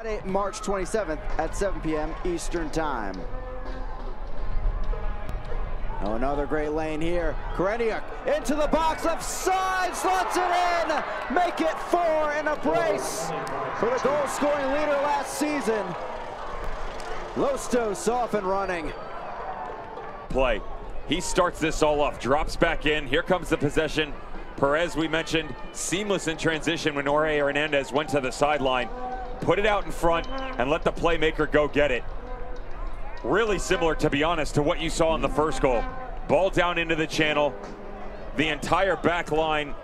Friday, March 27th at 7 p.m. Eastern Time. Oh, another great lane here. Koreniuk into the box, left side, slots it in. Make it four in a brace for the goal scoring leader last season. Los Dos off and running. Play. He starts this all off, drops back in. Here comes the possession. Perez, we mentioned, seamless in transition when Jorge Hernandez went to the sideline. Put it out in front and let the playmaker go get it. Really similar, to be honest, to what you saw in the first goal. Ball down into the channel. The entire back line